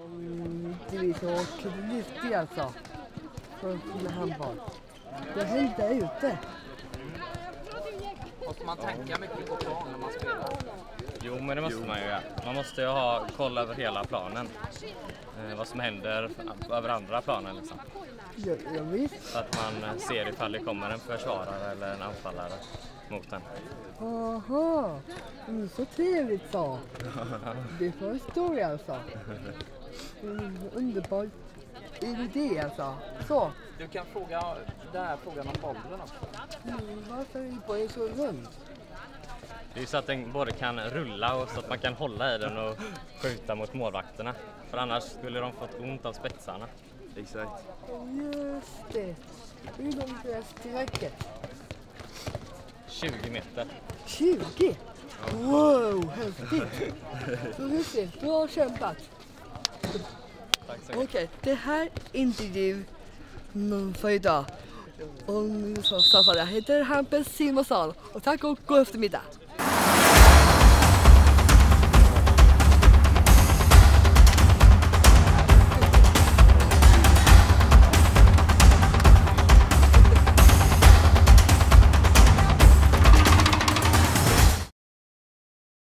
Mm, Det är så klyftig alltså. För med handboll. Det händer där ute. Måste man tänka mycket på plan när man spelar? Jo, men det måste man ju göra. Man måste ju ha koll över hela planen. Eh, vad som händer över andra planen liksom. Ja, ja, visst. Så att man eh, ser ifall det kommer en försvarare eller en anfallare mot en. Aha. Mm, så trevligt så. Det förstår jag alltså. Mm, underbart idé alltså. Så. Du kan fråga den här frågan om bollen också. Mm, varför är bollen så rund? Det är så att den både kan rulla och så att man kan hålla i den och skjuta mot målvakterna. För annars skulle de fått ont av spetsarna. Exakt. Just det. Hur långt är sträcket? 20 meter. 20? Wow, häftigt! Bra kämpat. Tack så mycket. Okej, det här är intervju mm, för idag. Och nu så jag heter Hampus Simonsson och tack och god eftermiddag.